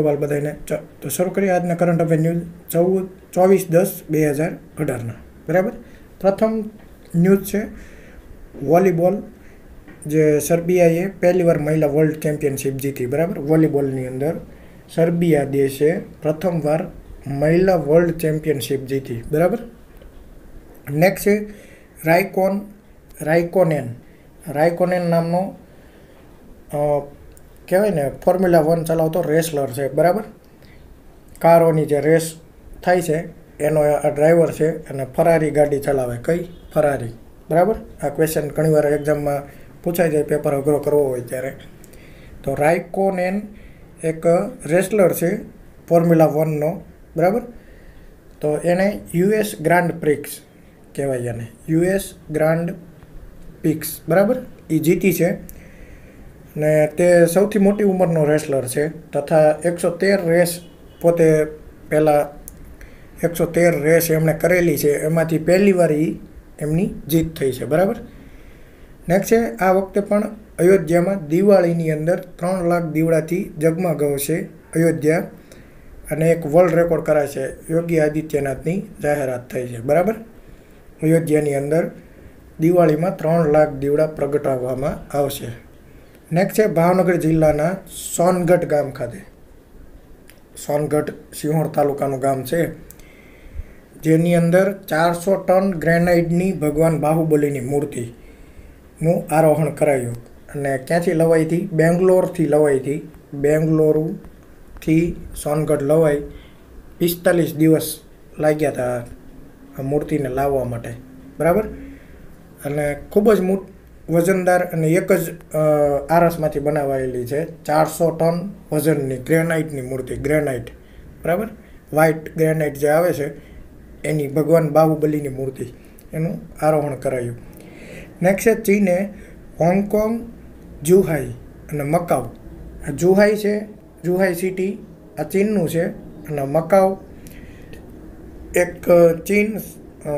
ગોપાલ બધાને તો શરૂ કરીએ આજના કરંટ અફેર ન્યૂઝ ચૌદ, ચોવીસ, દસ, બે હજાર અઢારના. બરાબર? પ્રથમ ન્યૂઝ છે વોલીબોલ, જે સર્બિયાએ પહેલીવાર મહિલા વર્લ્ડ ચેમ્પિયનશિપ જીતી. બરાબર? વોલીબોલની અંદર સર્બિયા દેશે પ્રથમવાર મહિલા વર્લ્ડ ચેમ્પિયનશિપ જીતી. બરાબર? નેક્સ્ટ છે રાયકોન, રાયકોનેન. રાયકોનેન નામનો કહેવાય ને ફોર્મ્યુલા વન ચલાવતો રેસલર છે, બરાબર? કારોની જે રેસ થાય છે, એનો આ ડ્રાઈવર છે અને ફરારી ગાડી ચલાવે, કઈ? ફરારી બરાબર? આ ક્વેશ્ચન ઘણીવાર એક્ઝામમાં પૂછાઈ જાય પેપર અઘરો કરવો હોય ત્યારે. તો રાઇકોનેન એક રેસલર છે ફોર્મ્યુલા વનનો બરાબર? તો એને યુએસ ગ્રાન્ડ પ્રિક્સ કહેવાય એને યુએસ ગ્રાન્ડ પિક્સ બરાબર? એ જીતી છે. ને તે સૌથી મોટી ઉંમરનો રેસલર છે તથા એકસો તેર રેસ પોતે પહેલાં એકસો તેર રેસ એમણે કરેલી છે. એમાંથી પહેલી વાર ઈ એમની જીત થઈ છે. બરાબર? નેક્સ્ટ છે, આ વખતે પણ અયોધ્યામાં દિવાળીની અંદર ત્રણ લાખ દીવડાથી જગમગાવશે અયોધ્યા અને એક વર્લ્ડ રેકોર્ડ કરાય છે યોગી આદિત્યનાથની જાહેરાત થઈ છે. બરાબર? અયોધ્યાની અંદર દિવાળીમાં ત્રણ લાખ દીવડા પ્રગટાવવામાં આવશે. નેક્સ્ટ છે ભાવનગર જિલ્લાના સોનગઢ ગામ ખાતે. સોનગઢ સિંહોર તાલુકાનું ગામ છે. જેની અંદર ચારસો ટન ગ્રેનાઇટની ભગવાન બાહુબલીની મૂર્તિનું આરોહણ કરાયું અને ક્યાંથી લવાઈ હતી? બેંગ્લોરથી લવાઈ હતી. બેંગ્લોરુથી સોનગઢ લવાઈ પિસ્તાલીસ દિવસ લાગ્યા હતા આ મૂર્તિને લાવવા માટે. બરાબર? અને ખૂબ જ મોટ વજનદાર અને એક જ આરસમાંથી બનાવાયેલી છે. ચારસો ટન વજનની ગ્રેનાઇટની મૂર્તિ, ગ્રેનાઇટ. બરાબર? વ્હાઇટ ગ્રેનાઇટ જે આવે છે, એની ભગવાન બાહુબલીની મૂર્તિ, એનું આરોહણ કરાયું. નેક્સ્ટ છે ચીને, હોંગકોંગ, જુહાઈ અને મકાઉ. આ જુહાઈ છે, જુહાઈ સિટી, આ ચીનનું છે અને મકાઉ એક ચીન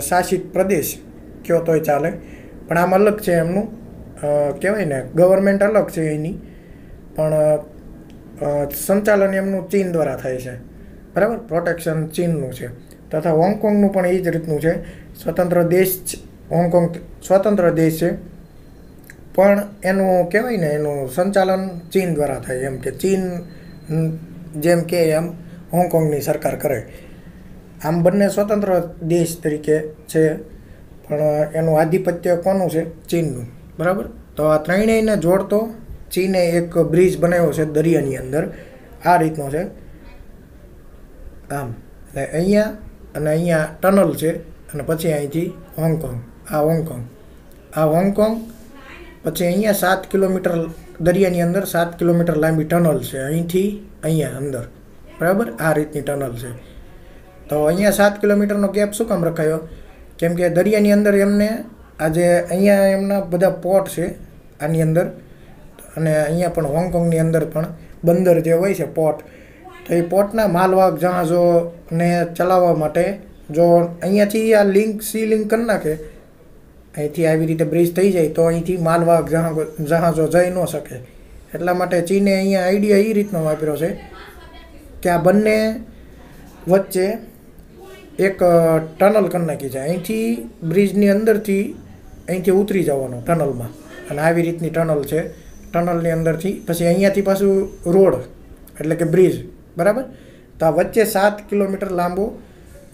શાસિત પ્રદેશ. કયો તોય ચાલે. પણ આમ અલગ છે એમનું. કહેવાય ને ગવર્મેન્ટ અલગ છે એની. પણ સંચાલન એમનું ચીન દ્વારા થાય છે. બરાબર? પ્રોટેક્શન ચીનનું છે. તથા હોંગકોંગનું પણ એ જ રીતનું છે. સ્વતંત્ર દેશ હોંગકોંગ સ્વતંત્ર દેશ છે. પણ એનું કહેવાય ને, એનું સંચાલન ચીન દ્વારા થાય એમ કે ચીન જેમ કે એમ હોંગકોંગની સરકાર કરે. આમ બંને સ્વતંત્ર દેશ તરીકે છે. પણ એનું આધિપત્ય કોનું છે? ચીનનું. બરાબર? તો આ ત્રણેયને જોડતો ચીને એક બ્રિજ બનાવ્યો છે દરિયાની અંદર. આ રીતનો છે. આમ, એટલે અહીંયા અને અહીંયા ટનલ છે અને પછી અહીંથી હોંગકોંગ. આ હોંગકોંગ. આ હોંગકોંગ પછી અહીંયા સાત કિલોમીટર દરિયાની અંદર સાત કિલોમીટર લાંબી ટનલ છે. અહીંથી અહીંયા અંદર. બરાબર? આ રીતની ટનલ છે. તો અહીંયા સાત કિલોમીટરનો ગેપ શું કામ રખાયો? કેમ કે દરિયાની અંદર એમને આજે અહીંયા એમના બધા પોર્ટ છે આની અંદર. અને અહીંયા પણ હોંગકોંગની અંદર પણ બંદર જે હોય છે પોર્ટ. તો એ પોર્ટના માલવાહક જહાજોને ચલાવવા માટે જો અહીંયાથી આ લિંક સી લિંક કરી નાખે, અહીંથી આવી રીતે બ્રિજ થઈ જાય તો અહીંથી માલવાહક જહાજો જહાજો જઈ ન શકે. એટલા માટે ચીને અહીંયા આઈડિયા એ રીતનો વાપર્યો છે કે આ બંને વચ્ચે એક ટનલ કરી નાખી છે. અહીંથી બ્રિજની અંદરથી અહીંથી ઉતરી જવાનું ટનલમાં. અને આવી રીતની ટનલ છે. ટનલની અંદરથી પછી અહીંયાથી પાછું રોડ, એટલે કે બ્રિજ, બરાબર? તો આ વચ્ચે સાત કિલોમીટર લાંબો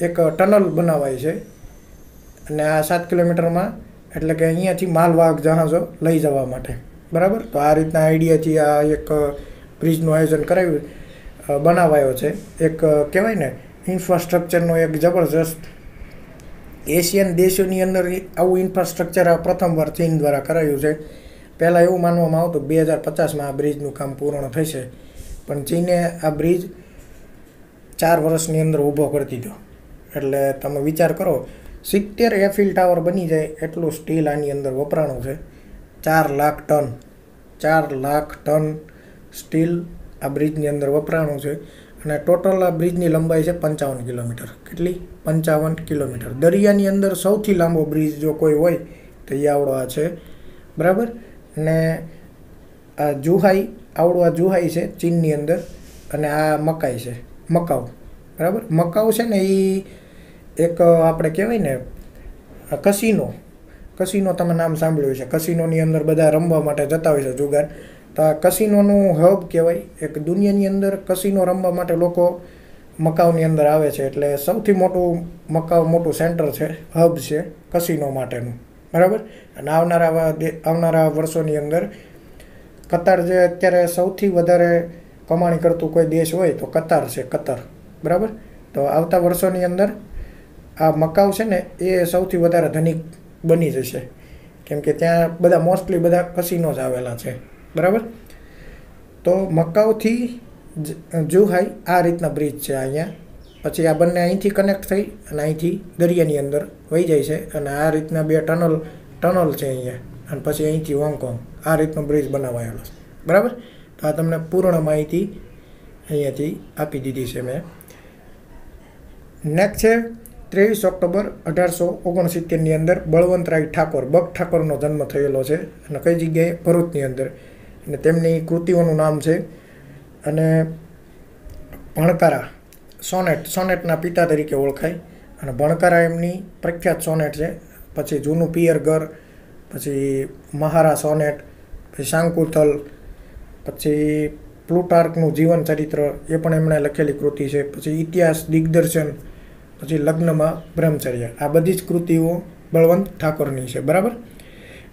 એક ટનલ બનાવાય છે. અને આ સાત કિલોમીટરમાં એટલે કે અહીંયાથી માલવાહક જહાજો લઈ જવા માટે. બરાબર? તો આ રીતના આઈડિયાથી આ એક બ્રિજનું આયોજન કરાવ્યું બનાવાયો છે. એક કહેવાય ને ઇન્ફ્રાસ્ટ્રક્ચરનો એક જબરજસ્ત એશિયન દેશોની અંદર આવું ઇન્ફ્રાસ્ટ્રક્ચર આ પ્રથમવાર ચીન દ્વારા કરાયું છે. પહેલાં એવું માનવામાં આવતું બે હજાર પચાસમાં આ બ્રિજનું કામ પૂર્ણ થશે. પણ ચીને આ બ્રિજ ચાર વર્ષની અંદર ઊભો કરી દીધો. એટલે તમે વિચાર કરો, સિત્તેર એફિલ ટાવર બની જાય એટલું સ્ટીલ આની અંદર વપરાણું છે. ચાર લાખ ટન, ચાર લાખ ટન સ્ટીલ આ બ્રિજની અંદર વપરાણું છે. અને ટોટલ આ બ્રિજની લંબાઈ છે પંચાવન કિલોમીટર. કેટલી? પંચાવન કિલોમીટર. દરિયાની અંદર સૌથી લાંબો બ્રિજ જો કોઈ હોય, તો એ આવડો આ છે. બરાબર? ને આ જુહાઈ, આવડો આ જુહાઈ છે ચીનની અંદર, અને આ મકાઈ છે, મકાઉ. બરાબર? મકાઉ છે ને એ એક, આપણે કહેવાય ને કસીનો. કસીનો તમે નામ સાંભળ્યું છે કસીનોની અંદર બધા રમવા માટે જતા હોય છે જુગાર. તો આ કસીનોનું હબ કહેવાય. એક દુનિયાની અંદર કસીનો રમવા માટે લોકો મકાઉની અંદર આવે છે. એટલે સૌથી મોટું મકાઉ મોટું સેન્ટર છે, હબ છે, કસીનો માટેનું. બરાબર? અને આવનારા આવનારા વર્ષોની અંદર કતાર જે અત્યારે સૌથી વધારે કમાણી કરતું કોઈ દેશ હોય તો કતાર છે, કતાર. બરાબર? તો આવતા વર્ષોની અંદર આ મકાઉ છે ને એ સૌથી વધારે ધનિક બની જશે. કેમ કે ત્યાં બધા મોસ્ટલી બધા કસીનો જ આવેલા છે. બરાબર? તો મકાઉથી જુહાઈ આ રીતના બ્રિજ છે અહીંયા. પછી આ બંને અહીંથી કનેક્ટ થઈ અને અહીંથી દરિયાની અંદર વહી જાય છે અને આ રીતના બે ટનલ ટનલ છે અહીંયા. અને પછી અહીંથી હોંગકોંગ. આ રીતનો બ્રિજ બનાવાયેલો છે. બરાબર? તો આ તમને પૂર્ણ માહિતી અહીંયાથી આપી દીધી છે મેં. નેક્સ્ટ છે, ત્રેવીસ ઓક્ટોબર અઢારસો ઓગણસિત્તેરની અંદર બળવંતરાય ઠાકોર, બગ ઠાકોરનો જન્મ થયેલો છે અને કઈ જગ્યાએ? ભરૂચની અંદર. અને તેમની કૃતિઓનું નામ છે અને ભણકારા, સોનેટ, સોનેટના પિતા તરીકે ઓળખાય. અને ભણકારા એમની પ્રખ્યાત સોનેટ છે. પછી જૂનું પિયર ઘર, પછી મહારા સોનેટ, પછી શાંકુથલ પછી પ્લુટાર્કનું જીવન ચરિત્ર, એ પણ એમણે લખેલી કૃતિ છે. પછી ઇતિહાસ, દિગ્દર્શન, પછી લગ્નમાં બ્રહ્મચર્ય. આ બધી જ કૃતિઓ બળવંત ઠાકોરની છે. બરાબર?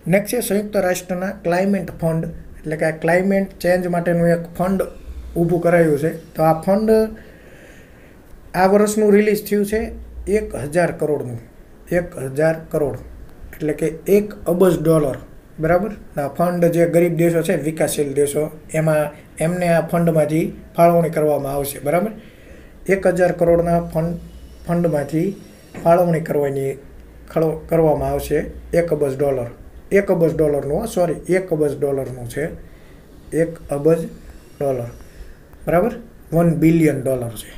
નેક્સ્ટ છે, સંયુક્ત રાષ્ટ્રના ક્લાઇમેટ ફંડ એટલે કે આ ક્લાઇમેટ ચેન્જ માટેનું એક ફંડ ઊભું કરાયું છે. તો આ ફંડ આ વર્ષનું રિલીઝ થયું છે એક હજાર કરોડનું. એક હજાર કરોડ. એટલે કે એક અબજ ડોલર બરાબર? આ ફંડ જે ગરીબ દેશો છે, વિકાસશીલ દેશો, એમાં એમને આ ફંડમાંથી ફાળવણી કરવામાં આવશે. બરાબર? એક હજાર કરોડના ફંડ ફંડમાંથી ફાળવણી કરવાની, ખળો, કરવામાં આવશે એક અબજ ડોલર એક અબજ ડોલરનું સોરી એક અબજ ડોલરનું છે. એક અબજ ડોલર. બરાબર? વન બિલિયન ડોલર છે.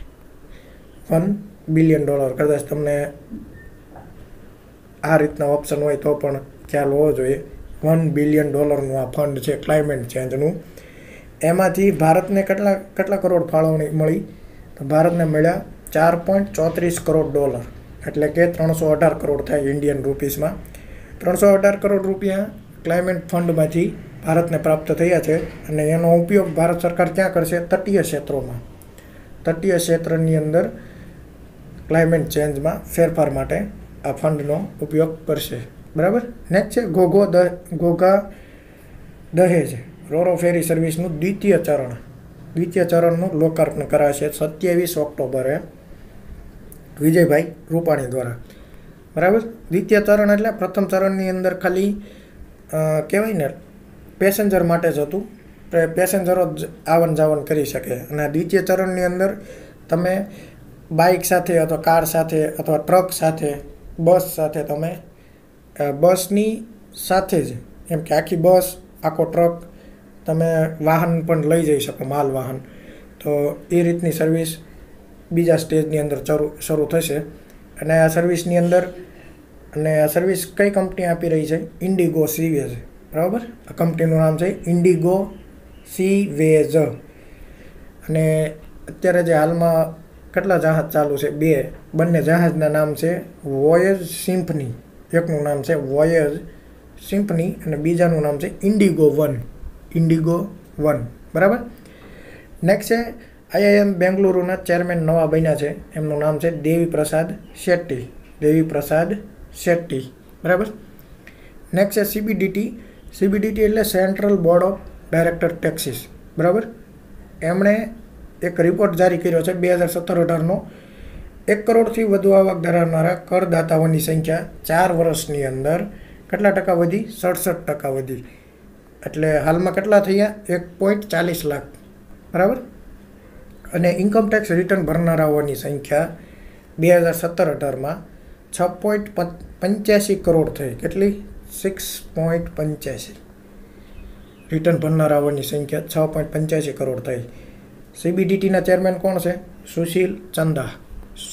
વન બિલિયન ડોલર કદાચ તમને આ રીતના ઓપ્શન હોય તો પણ ખ્યાલ હોવો જોઈએ. વન બિલિયન ડોલરનું આ ફંડ છે ક્લાઇમેટ ચેન્જનું એમાંથી ભારતને કેટલા કેટલા કરોડ ફાળવણી મળી? તો ભારતને મળ્યા ચાર પોઈન્ટ ચોત્રીસ કરોડ ડોલર. એટલે કે ત્રણસો અઢાર કરોડ થાય ઇન્ડિયન રૂપીસમાં ત્રણસો અઢાર કરોડ રૂપિયા ક્લાઇમેટ ફંડમાંથી ભારતને પ્રાપ્ત થયા છે અને એનો ઉપયોગ ભારત સરકાર ક્યાં કરશે? તટીય ક્ષેત્રોમાં. તટીય ક્ષેત્રની અંદર ક્લાઇમેટ ચેન્જમાં ફેરફાર માટે આ ફંડનો ઉપયોગ કરશે. બરાબર? નેક્સ્ટ છે ઘોઘો દ ઘોઘા દહેજ રોરો ફેરી સર્વિસનું દ્વિતીય ચરણ. દ્વિતીય ચરણનું લોકાર્પણ કરાશે સત્યાવીસ ઓક્ટોબરે વિજયભાઈ રૂપાણી દ્વારા. બરાબર? દ્વિતીય ચરણ એટલે પ્રથમ ચરણની અંદર ખાલી કહેવાય ને પેસેન્જર માટે જ હતું. પેસેન્જરો જ આવન જાવન કરી શકે. અને દ્વિતીય ચરણની અંદર તમે બાઇક સાથે અથવા કાર સાથે અથવા ટ્રક સાથે બસ સાથે તમે બસની સાથે જ, એમ કે આખી બસ આખો ટ્રક તમે વાહન પણ લઈ જઈ શકો, માલ વાહન. તો એ રીતની સર્વિસ બીજા સ્ટેજની અંદર શરૂ શરૂ થશે. અને આ સર્વિસની અંદર અને આ સર્વિસ કઈ કંપની આપી રહી છે? ઇન્ડિગો સીવેઝ બરાબર? આ કંપનીનું નામ છે ઇન્ડિગો સીવેઝ અને અત્યારે જે હાલમાં કેટલા જહાજ ચાલુ છે? બે. બંને જહાજના નામ છે વોયેજ સિમ્ફની એકનું નામ છે વોયેજ સિમ્ફની અને બીજાનું નામ છે ઇન્ડિગો વન ઇન્ડિગો વન બરાબર? નેક્સ્ટ છે આઈઆઈએમ બેંગલુરુના ચેરમેન નવા બન્યા છે. એમનું નામ છે દેવી પ્રસાદ શેટ્ટી. દેવી પ્રસાદ શેટ્ટી. બરાબર? નેક્સ્ટ છે સીબીડીટી. સીબીડીટી એટલે central board of director taxes બરાબર? એમણે એક રિપોર્ટ જારી કર્યો છે બે હજાર સત્તર અઢારનો. એક કરોડથી વધુ આવક ધરાવનારા કરદાતાઓની સંખ્યા ચાર વર્ષની અંદર કેટલા ટકા વધી? સડસઠ ટકા વધી. એટલે હાલમાં કેટલા થયા? એક પોઈન્ટ ચાલીસ લાખ. બરાબર? અને ઇન્કમ ટેક્સ રિટર્ન ભરનારાઓની સંખ્યા બે હજાર સત્તર અઢારમાં છ પોઈન્ટ પંચ્યાસી કરોડ થઈ. કેટલી? સિક્સ પોઈન્ટ પંચ્યાસી. રિટર્ન ભરનારાઓની સંખ્યા છ પોઈન્ટ પંચ્યાસી કરોડ થઈ. સીબીડીટીના ચેરમેન કોણ છે? સુશીલ ચંદા.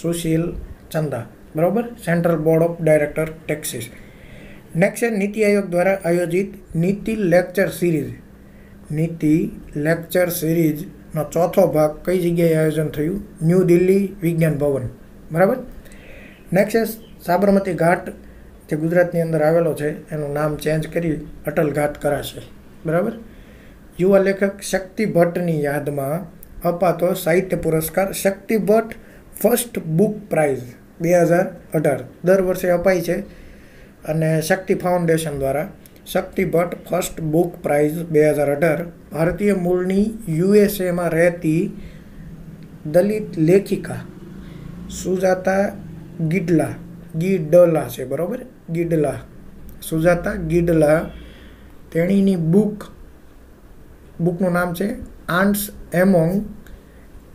સુશીલ ચંદા. બરાબર? Central board of director taxes next NITI Aayog દ્વારા આયોજિત NITI lecture series NITI lecture series નો ચોથો ભાગ કઈ જગ્યાએ આયોજન થયું? ન્યૂ દિલ્હી વિજ્ઞાન ભવન. બરાબર? નેક્સ્ટ સાબરમતી ઘાટ જે ગુજરાતની અંદર આવેલો છે, એનું નામ ચેન્જ કરી અટલ ઘાટ કરાશે. બરાબર? યુવા લેખક શક્તિ ભટ્ટની યાદમાં અપાતો સાહિત્ય પુરસ્કાર Shakti Bhatt first book prize બે હજાર અઢાર. દર વર્ષે અપાય છે અને શક્તિ ફાઉન્ડેશન દ્વારા Shakti Bhatt first book prize બે હજાર અઢાર. ભારતીય મૂળની યુએસએમાં રહેતી દલિત લેખિકા સુજાતા ગિડલા, ગીડલા છે, બરાબર? ગિડલા, સુજાતા ગિડલા. તેણીની બુક, બુકનું નામ છે ants among,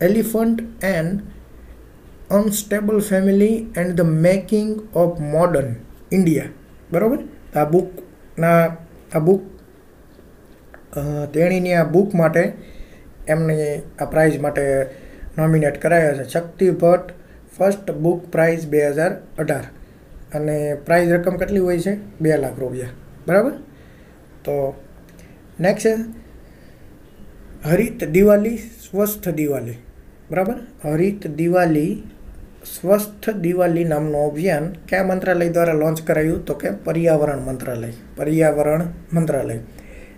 elephant and unstable family and the making of modern India. બરાબર? આ બુકના આ બુક તેણીની આ બુક માટે એમને આ પ્રાઇઝ માટે નોમિનેટ કરાયા છે. Shakti Bhatt first book prize બે હજાર અઢાર. અને પ્રાઇઝ રકમ કેટલી હોય છે? બે લાખ રૂપિયા. બરાબર? તો નેક્સ્ટ હરિત દિવાળી સ્વસ્થ દિવાળી બરાબર? હરિત દિવાળી સ્વસ્થ દિવાળી નામનું અભિયાન કયા મંત્રાલય દ્વારા લોન્ચ કરાયું? તો કે પર્યાવરણ મંત્રાલય. પર્યાવરણ મંત્રાલય.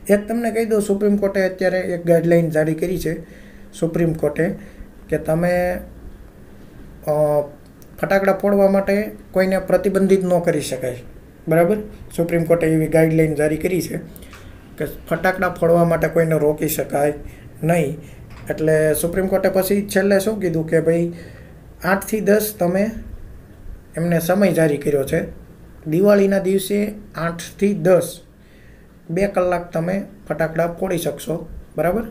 એક તમને કહી દઉં સુપ્રીમ કોર્ટે અત્યારે એક ગાઈડલાઇન જારી કરી છે. સુપ્રીમ કોર્ટે કે તમે ફટાકડા ફોડવા માટે કોઈને પ્રતિબંધિત ન કરી શકાય. બરાબર? સુપ્રીમ કોર્ટે એવી ગાઈડલાઇન જારી કરી છે કે ફટાકડા ફોડવા માટે કોઈને રોકી શકાય નહીં. એટલે સુપ્રીમ કોર્ટે પછી છેલ્લે શું કીધું કે ભાઈ આઠથી દસ તમે એમને સમય જારી કર્યો છે. દિવાળીના દિવસે આઠથી દસ બે કલાક તમે ફટાકડા ફોડી શકશો, બરાબર?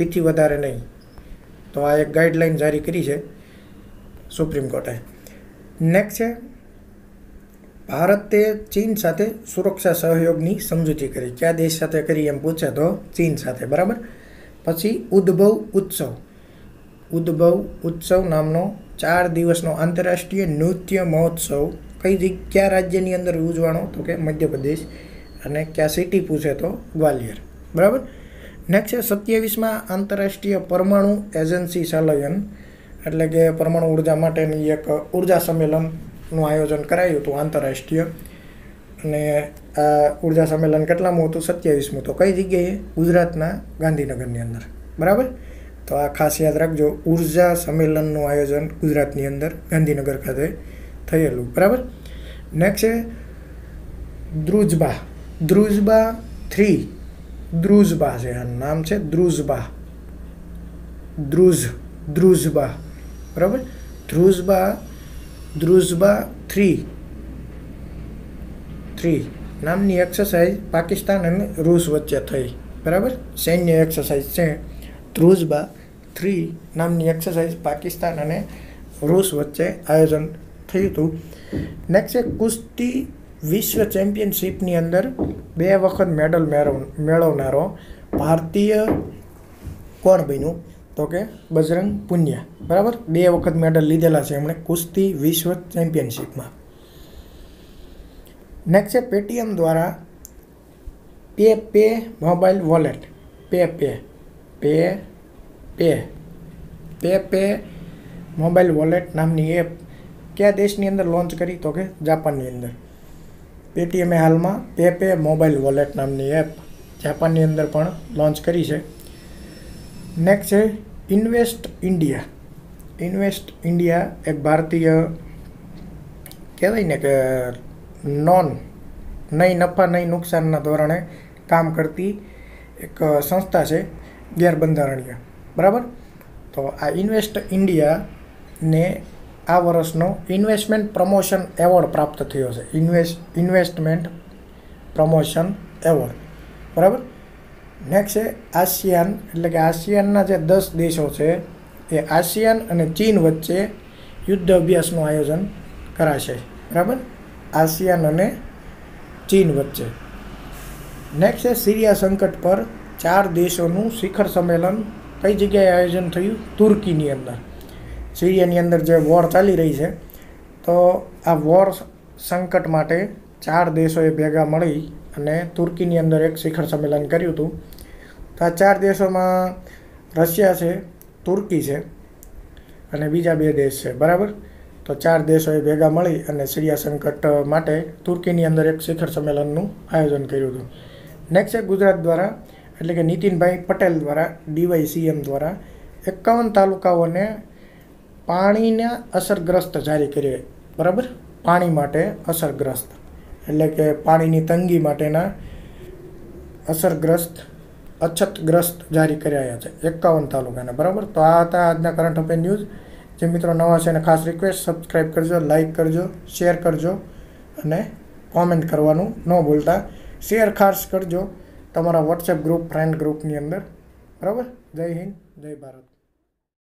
એથી વધારે નહીં. તો આ એક ગાઈડલાઇન જારી કરી છે સુપ્રીમ કોર્ટે. નેક્સ્ટ છે, ભારતે ચીન સાથે સુરક્ષા સહયોગની સમજૂતી કરી. કયા દેશ સાથે કરી એમ પૂછે તો ચીન સાથે, બરાબર? પછી ઉદ્ભવ ઉત્સવ. ઉદ્ભવ ઉત્સવ નામનો ચાર દિવસનો આંતરરાષ્ટ્રીય નૃત્ય મહોત્સવ. કઈ જગ્યા રાજ્યની અંદર ઉજવાનો તો કે મધ્યપ્રદેશ અને કયા સિટી પૂછે તો ગ્વાલિયર. બરાબર? નેક્સ્ટ છે સત્યાવીસમાં આંતરરાષ્ટ્રીય પરમાણુ એજન્સી સંલયન એટલે કે પરમાણુ ઊર્જા માટેની એક ઊર્જા સંમેલનનું આયોજન કરાયું હતું આંતરરાષ્ટ્રીય. અને આ ઊર્જા સંમેલન કેટલામું હતું? સત્યાવીસમું. તો કઈ જગ્યાએ? ગુજરાતના ગાંધીનગરની અંદર. બરાબર? તો આ ખાસ યાદ રાખજો, ઊર્જા સંમેલનનું આયોજન ગુજરાતની અંદર ગાંધીનગર ખાતે થયેલું. બરાબર? નેક્સ્ટ છે દ્રુજબા દ્રુજબા થ્રી દ્રુજબા છે, આનું નામ છે દ્રુજબા દ્રુજ દ્રુજબા બરાબર? ધ્રુજબા ધ્રુજબા થ્રી થ્રી નામની એક્સરસાઇઝ પાકિસ્તાન અને રૂસ વચ્ચે થઈ. બરાબર? સૈન્ય એક્સરસાઇઝ છે. ધ્રુજબા થ્રી નામની એક્સરસાઇઝ પાકિસ્તાન અને રૂસ વચ્ચે આયોજન થયું હતું. નેક્સ્ટ કુસ્તી વિશ્વ ચેમ્પિયનશિપની અંદર બે વખત મેડલ મેળવ, મેળવનારો ભારતીય કોણ બન્યું? તો કે બજરંગ પુનિયા. બરાબર? બે વખત મેડલ લીધેલા છે એમણે કુસ્તી વિશ્વ ચેમ્પિયનશિપમાં નેક્સ્ટ પેટીએમ દ્વારા pay pay mobile wallet pay pay pay pay. Pay pay mobile wallet નામની એપ કયા દેશની અંદર લોન્ચ કરી તો કે જાપાનની અંદર? પેટીએમે હાલમાં પે પે મોબાઈલ વોલેટ નામની એપ જાપાનની અંદર પણ લોન્ચ કરી છે. નેક્સ્ટ છે ઇન્વેસ્ટ ઇન્ડિયા ઇન્વેસ્ટ ઇન્ડિયા એક ભારતીય કહેવાય ને કે નોન નહીં નફા, નહીં નુકસાનના ધોરણે કામ કરતી એક સંસ્થા છે. ગેરબંધારણીય. બરાબર? તો આ ઇન્વેસ્ટ ઇન્ડિયાને આ વર્ષનો ઇન્વેસ્ટમેન્ટ પ્રમોશન એવોર્ડ પ્રાપ્ત થયો છે. ઇન્વેસ્ટ ઇન્વેસ્ટમેન્ટ પ્રમોશન એવોર્ડ બરાબર? નેક્સ્ટ છે આસિયાન એટલે કે આસિયાનના જે દસ દેશો છે, એ આસિયાન અને ચીન વચ્ચે યુદ્ધ અભ્યાસનું આયોજન કરાશે. બરાબર? આસિયાન અને ચીન વચ્ચે. નેક્સ્ટ છે સિરિયા સંકટ પર ચાર દેશોનું શિખર સંમેલન કઈ જગ્યાએ આયોજન થયું? તુર્કીની અંદર. સિરિયાની અંદર જે વોર ચાલી રહી છે, તો આ વોર સંકટ માટે ચાર દેશોએ ભેગા મળી અને તુર્કીની અંદર એક શિખર સંમેલન કર્યું હતું. તો આ ચાર દેશોમાં રશિયા છે, તુર્કી છે અને બીજા બે દેશ છે. બરાબર? તો ચાર દેશોએ ભેગા મળી અને સિરિયા સંકટ માટે તુર્કીની અંદર એક શિખર સંમેલનનું આયોજન કર્યું હતું. નેક્સ્ટ છે ગુજરાત દ્વારા એટલે કે નીતિનભાઈ પટેલ દ્વારા ડીવાય સીએમ દ્વારા એકાવન તાલુકાઓને પાણીના અસરગ્રસ્ત જારી કરીએ બરાબર? પાણી માટે અસરગ્રસ્ત. એટલે કે પાણીની તંગી માટેના અસરગ્રસ્ત, અછતગ્રસ્ત જારી કર્યા છે. એકાવન તાલુકાના. બરાબર? તો આ હતા આજના કરંટ અફેર ન્યૂઝ જે મિત્રો નવા છે એને ખાસ રિક્વેસ્ટ સબસ્ક્રાઈબ કરજો લાઇક કરજો શેર કરજો અને કોમેન્ટ કરવાનું ન ભૂલતા. શેર ખાસ કરજો. તમારા વોટ્સએપ ગ્રુપ ફ્રેન્ડ ગ્રુપની અંદર. બરાબર? જય હિન્દ જય ભારત.